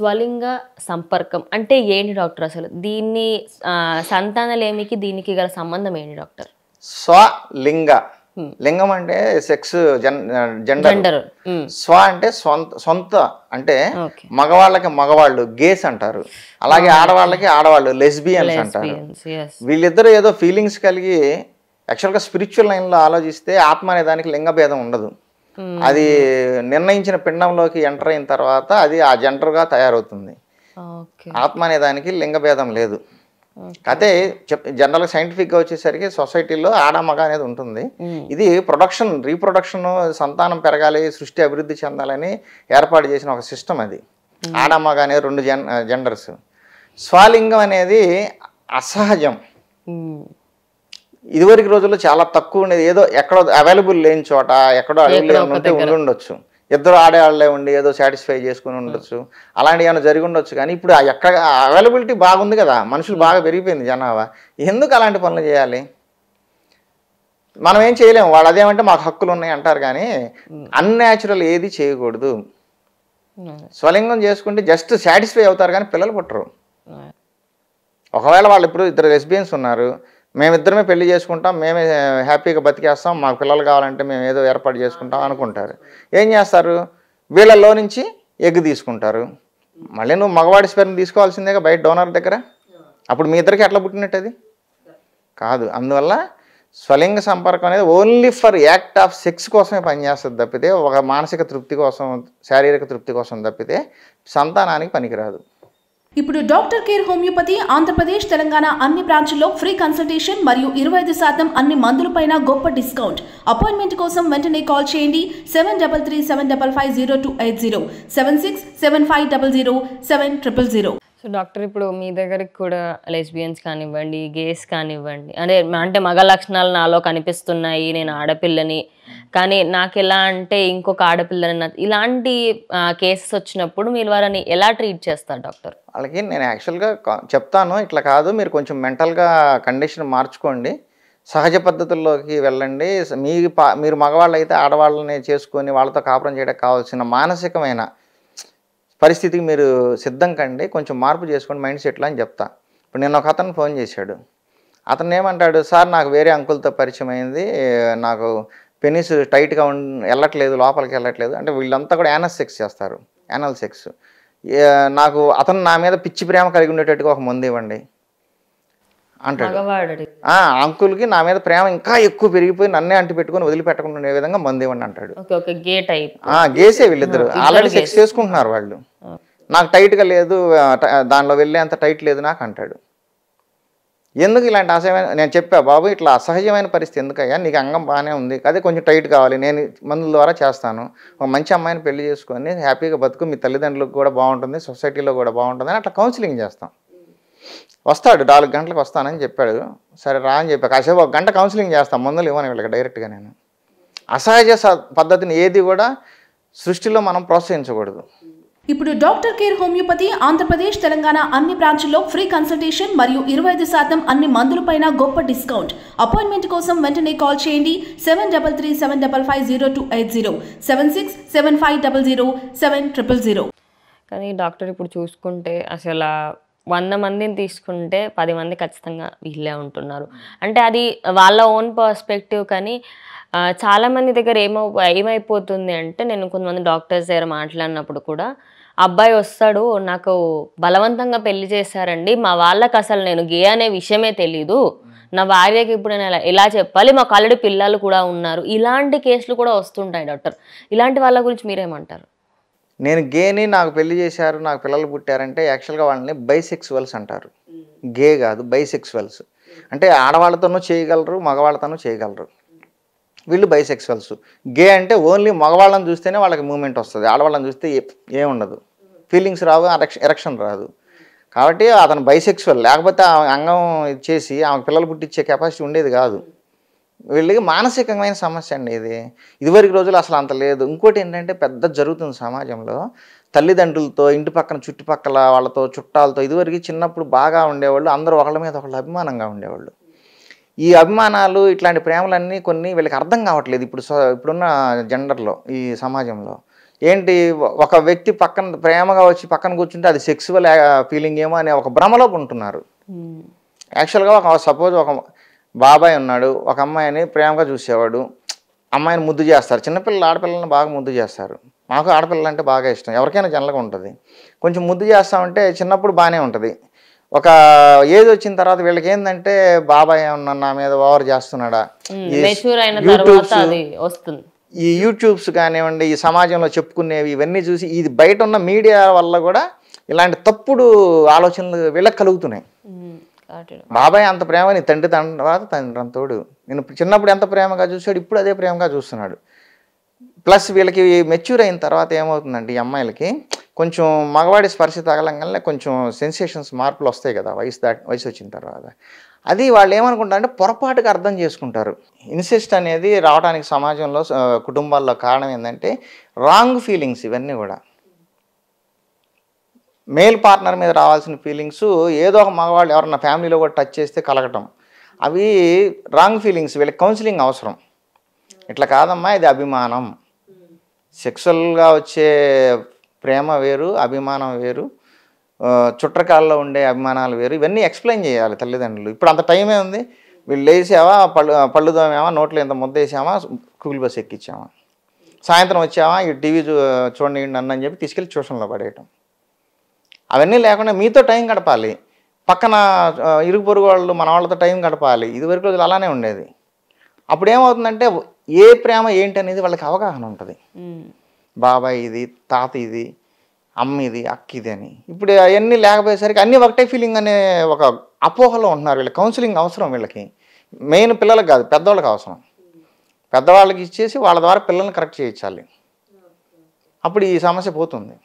స్వలింగ సంపర్కం అంటే ఏంటి డాక్టర్ అసలు? దీన్ని సంతానలేమికి దీనికి గల సంబంధం ఏంటి డాక్టర్? స్వలింగ. లింగం అంటే సెక్స్ జెండర్. స్వ అంటే సొంత సొంత అంటే మగవాళ్ళకి మగవాళ్ళు గేస్ అంటారు. అలాగే ఆడవాళ్ళకి ఆడవాళ్ళు లెస్బియన్స్ అంటారు. వీళ్ళిద్దరూ ఏదో ఫీలింగ్స్ కలిగి యాక్చువల్గా స్పిరిచువల్ లైన్లో ఆలోచిస్తే ఆత్మ అనే దానికి లింగ భేదం ఉండదు. అది నిర్ణయించిన పిండంలోకి ఎంటర్ అయిన తర్వాత అది ఆ జెండర్గా తయారవుతుంది. ఆత్మ అనే దానికి లింగ భేదం లేదు. అయితే చెప్ జనరల్గా సైంటిఫిక్గా వచ్చేసరికి సొసైటీలో ఆడ మగ అనేది ఉంటుంది. ఇది ప్రొడక్షన్ రీప్రొడక్షన్ సంతానం పెరగాలి సృష్టి అభివృద్ధి చెందాలని ఏర్పాటు చేసిన ఒక సిస్టమ్ అది. ఆడ మగ అనేది రెండు జెండర్స్. స్వలింగం అనేది అసహజం. ఇదివరకు రోజుల్లో చాలా తక్కువ ఉండేది. ఏదో ఎక్కడో అవైలబుల్ లేని చోట ఎక్కడో ఏమైనా ఉంటే ఉండి ఉండొచ్చు ఇద్దరు ఆడేవాళ్ళే ఉండి ఏదో సాటిస్ఫై చేసుకుని ఉండొచ్చు. అలాంటివి ఏమైనా జరిగి ఉండొచ్చు. కానీ ఇప్పుడు ఎక్కడ అవైలబిలిటీ బాగుంది కదా. మనుషులు బాగా పెరిగిపోయింది జనాభా. ఎందుకు అలాంటి పనులు చేయాలి? మనం ఏం చేయలేము వాళ్ళు అదేమంటే మాకు హక్కులు ఉన్నాయి అంటారు కానీ అన్యాచురల్ ఏది చేయకూడదు. స్వలింగం చేసుకుంటే జస్ట్ సాటిస్ఫై అవుతారు కానీ పిల్లలు పుట్టరు. ఒకవేళ వాళ్ళు ఇప్పుడు ఇద్దరు లెస్బియన్స్ ఉన్నారు. మేమిద్దరమే పెళ్ళి చేసుకుంటాం మేమే హ్యాపీగా బతికేస్తాం మాకు పిల్లలు కావాలంటే మేము ఏదో ఏర్పాటు చేసుకుంటాం అనుకుంటారు. ఏం చేస్తారు? వీళ్ళల్లో నుంచి ఎగ్ తీసుకుంటారు. మళ్ళీ నువ్వు మగవాడి స్పెర్మ్ తీసుకోవాల్సిందేగా బయట డోనర్ దగ్గర? అప్పుడు మీ ఇద్దరికి ఎట్లా పుట్టినట్టు అది కాదు అందువల్ల స్వలింగ సంపర్కం అనేది only for act of sex కోసమే పనిచేస్తుంది తప్పితే ఒక మానసిక తృప్తి కోసం శారీరక తృప్తి కోసం తప్పితే సంతానానికి పనికిరాదు. ఇప్పుడు doctor care homeopathy Andhra Pradesh Telangana అన్ని బ్రాంచుల్లో ఫ్రీ కన్సల్టేషన్ మరియు ఇరవై ఐదు శాతం అన్ని మందులపైన గొప్ప డిస్కౌంట్. అపాయింట్మెంట్ కోసం వెంటనే కాల్ చేయండి. Seven double three seven double five zero two eight zero seven six seven five double zero seven triple zero. So doctor ఇప్పుడు మీ దగ్గరికి కూడా లెస్బియన్స్ కానివ్వండి గేస్ కానివ్వండి అంటే అంటే మగ లక్షణాలు నాలో కనిపిస్తున్నాయి నేను ఆడపిల్లని. కానీ నాకు ఎలా అంటే ఇంకొక ఆడపిల్లని ఇలాంటి కేసెస్ వచ్చినప్పుడు మీరు వారిని ఎలా ట్రీట్ చేస్తారు డాక్టర్? వాళ్ళకి నేను యాక్చువల్గా చెప్తాను ఇట్లా కాదు మీరు కొంచెం మెంటల్గా కండిషన్ మార్చుకోండి. సహజ పద్ధతుల్లోకి వెళ్ళండి. మీ పా మీరు మగవాళ్ళు అయితే ఆడవాళ్ళని చేసుకొని వాళ్ళతో కాపురం చేయడానికి కావాల్సిన మానసికమైన పరిస్థితికి మీరు సిద్ధం కండి కొంచెం మార్పు చేసుకోండి మైండ్ సెట్లో అని చెప్తా. ఇప్పుడు నేను ఒక అతను ఫోన్ చేశాడు. అతను ఏమంటాడు సార్ నాకు వేరే అంకుల్తో పరిచయం అయింది నాకు పెనిస్ టైట్గా ఉం వెళ్ళట్లేదు లోపలికి వెళ్ళట్లేదు అంటే వీళ్ళంతా కూడా యానల్ సెక్స్ చేస్తారు యానల్ సెక్స్. నాకు అతను నా మీద పిచ్చి ప్రేమ కలిగి ఉండేటట్టుగా ఒక మందు ఇవ్వండి. అంటాడు. అంకుల్కి నా మీద ప్రేమ ఇంకా ఎక్కువ పెరిగిపోయి నన్నే అంటి పెట్టుకొని వదిలిపెట్టకుండా ఉండే విధంగా మందు ఇవ్వండి అంటాడు గేసే వీళ్ళిద్దరు. ఆల్రెడీ సెక్స్ చేసుకుంటున్నారు వాళ్ళు. నాకు టైట్గా లేదు దానిలో వెళ్ళే అంత టైట్ లేదు నాకు అంటాడు. ఎందుకు ఇలాంటి అసహ్యమైన నేను చెప్పా బాబు ఇట్లా అసహజమైన పరిస్థితి ఎందుకయ్యా? నీకు అంగం బాగానే ఉంది. అదే కొంచెం టైట్ కావాలి. నేను మందుల ద్వారా చేస్తాను. ఒక మంచి అమ్మాయిని పెళ్ళి చేసుకొని హ్యాపీగా బతుకు మీ తల్లిదండ్రులకు కూడా బాగుంటుంది సొసైటీలో కూడా బాగుంటుంది అని అట్లా కౌన్సిలింగ్ చేస్తాం. వస్తాడు నాలుగు గంటలకు వస్తానని చెప్పాడు. సరే రా అని చెప్పా కాసేపు ఒక గంట కౌన్సిలింగ్ చేస్తాం మందులు ఇవ్వను వీళ్ళకి డైరెక్ట్గా నేను. అసహజ పద్ధతిని ఏది కూడా సృష్టిలో మనం ప్రోత్సహించకూడదు. ఇప్పుడు doctor care homeopathy Andhra Pradesh Telangana అన్ని బ్రాంచుల్లో ఫ్రీ కన్సల్టేషన్ మరియు ఇరవై ఐదు శాతం అన్ని మందులపైన గొప్ప డిస్కౌంట్. అపాయింట్మెంట్ కోసం వెంటనే కాల్ చేయండి. Seven double three seven double five zero two eight zero. Seven six seven five double zero seven triple zero. కానీ డాక్టర్ ఇప్పుడు చూసుకుంటే అసలు వంద మందిని తీసుకుంటే పది మంది ఖచ్చితంగా వీళ్ళే ఉంటున్నారు. అంటే అది వాళ్ళ ఓన్ పర్స్పెక్టివ్ కానీ చాలామంది చాలా మంది దగ్గర ఏమో ఏమైపోతుంది అంటే నేను కొంతమంది డాక్టర్స్ దగ్గర మాట్లాడినప్పుడు కూడా అబ్బాయి వస్తాడు నాకు బలవంతంగా పెళ్ళి చేశారండి మా వాళ్ళకి అసలు నేను గే అనే విషయమే తెలీదు. నా భార్యకి ఇప్పుడు నేను ఎలా చెప్పాలి? మాకు ఆల్రెడీ పిల్లలు కూడా ఉన్నారు. ఇలాంటి కేసులు కూడా వస్తుంటాయి డాక్టర్. ఇలాంటి వాళ్ళ గురించి మీరేమంటారు? నేను గేని నాకు పెళ్ళి చేశారు నాకు పిల్లలు పుట్టారంటే యాక్చువల్గా వాళ్ళని బైసెక్సువల్స్ అంటారు. గే కాదు బైసెక్సువల్స్. అంటే ఆడవాళ్ళతోనూ చేయగలరు మగవాళ్ళతోనూ చేయగలరు. వీళ్ళు బైసెక్సువల్స్. గే అంటే ఓన్లీ మగవాళ్ళని చూస్తేనే వాళ్ళకి మూమెంట్ వస్తుంది. ఆడవాళ్ళని చూస్తే ఏముండదు. ఫీలింగ్స్ రావు ఎరక్షన్ రాదు. కాబట్టి అతను బైసెక్సువల్. లేకపోతే ఆ అంగం ఇచ్చేసి ఆమె పిల్లలు పుట్టించే కెపాసిటీ ఉండేది కాదు. వీళ్ళకి మానసికమైన సమస్య అండి ఇది. ఇదివరకు రోజులు అసలు అంత లేదు. ఇంకోటి ఏంటంటే పెద్ద జరుగుతుంది సమాజంలో. తల్లిదండ్రులతో ఇంటి పక్కన చుట్టుపక్కల వాళ్ళతో చుట్టాలతో ఇదివరకు చిన్నప్పుడు బాగా ఉండేవాళ్ళు. అందరూ ఒకళ్ళ మీద ఒకళ్ళు అభిమానంగా ఉండేవాళ్ళు. ఈ అభిమానాలు ఇట్లాంటి ప్రేమలన్నీ కొన్ని వీళ్ళకి అర్థం కావట్లేదు ఇప్పుడు సో- ఇప్పుడున్న జెండర్లో ఈ సమాజంలో. ఏంటి ఒక వ్యక్తి పక్కన ప్రేమగా వచ్చి పక్కన కూర్చుంటే అది సెక్సువల్ ఫీలింగ్ ఏమో అనే ఒక భ్రమలో ఉంటున్నారు. యాక్చువల్గా ఒక సపోజ్ ఒక బాబాయ్ ఉన్నాడు ఒక అమ్మాయిని ప్రేమగా చూసేవాడు. అమ్మాయిని ముద్దు చేస్తారు. చిన్నపిల్లలు ఆడపిల్లల్ని బాగా ముద్దు చేస్తారు. మాకు ఆడపిల్లలు అంటే బాగా ఇష్టం. ఎవరికైనా జనరల్గా ఉంటుంది. కొంచెం ముద్దు చేస్తామంటే చిన్నప్పుడు బాగానే ఉంటుంది. ఒక ఏజ్ వచ్చిన తర్వాత వీళ్ళకి ఏంటంటే బాబాయ్ ఏమన్నా నా మీద ఓవర్ చేస్తున్నాడా? ఈ యూట్యూబ్స్ కానివ్వండి ఈ సమాజంలో చెప్పుకునేవి ఇవన్నీ చూసి ఇది బయట ఉన్న మీడియా వల్ల కూడా ఇలాంటి తప్పుడు ఆలోచనలు వీళ్ళకి కలుగుతున్నాయి. బాబాయ్ అంత ప్రేమ నీ తండ్రి తర్వాత తండ్రి అంతోడు నేను చిన్నప్పుడు ఎంత ప్రేమగా చూసాడు ఇప్పుడు అదే ప్రేమగా చూస్తున్నాడు. ప్లస్ వీళ్ళకి మెచ్యూర్ అయిన తర్వాత ఏమవుతుందండి ఈ అమ్మాయిలకి? కొంచెం మగవాడి స్పర్శ తగలంగానే కొంచెం సెన్సేషన్స్ మార్పులు వస్తాయి కదా వయసు దాటి వయసు వచ్చిన తర్వాత. అది వాళ్ళు ఏమనుకుంటారంటే పొరపాటుగా అర్థం చేసుకుంటారు. ఇన్సిస్ట్ అనేది రావడానికి సమాజంలో కుటుంబాల్లో కారణం ఏంటంటే రాంగ్ ఫీలింగ్స్ ఇవన్నీ కూడా. మేల్ పార్ట్నర్ మీద రావాల్సిన ఫీలింగ్స్ ఏదో ఒక మగవాళ్ళు ఎవరన్నా ఫ్యామిలీలో కూడా టచ్ చేస్తే కలగటం. అవి రాంగ్ ఫీలింగ్స్ వీళ్ళకి కౌన్సిలింగ్ అవసరం. ఇట్లా కాదమ్మా ఇది అభిమానం. సెక్సువల్గా వచ్చే ప్రేమ వేరు అభిమానం వేరు ఆ, చుట్టకాల్లో ఉండే అభిమానాలు వేరు. ఇవన్నీ ఎక్స్ప్లెయిన్ చేయాలి తల్లిదండ్రులు. ఇప్పుడు అంత టైమే ఉంది. వీళ్ళు లేసావా పళ్ళు పళ్ళు తోమామా నోట్లో ఇంత ముద్ద వేసామా కూల్ బస్ ఎక్కించామా సాయంత్రం వచ్చావా ఈ టీవీ చూ చూడండి నన్ను అని చెప్పి తీసుకెళ్ళి ట్యూషన్లో పడేయటం. అవన్నీ లేకుండా మీతో టైం గడపాలి. పక్కన ఇరుగు పొరుగు వాళ్ళు మన వాళ్ళతో టైం గడపాలి. ఇది వరకు రోజులు అలానే ఉండేది. అప్పుడు ఏమవుతుందంటే ఏ ప్రేమ ఏంటి అనేది వాళ్ళకి అవగాహన ఉంటుంది. బాబాయ్ ఇది తాత ఇది అమ్మ ఇది అక్క ఇది అని. ఇప్పుడు అవన్నీ లేకపోయేసరికి అన్నీ ఒకటే ఫీలింగ్ అనే ఒక అపోహలో ఉంటున్నారు వీళ్ళకి. కౌన్సిలింగ్ అవసరం వీళ్ళకి. మెయిన్ పిల్లలకు కాదు పెద్దవాళ్ళకి అవసరం. పెద్దవాళ్ళకి ఇచ్చేసి వాళ్ళ ద్వారా పిల్లల్ని కరెక్ట్ చేయించాలి. అప్పుడు ఈ సమస్య పోతుంది.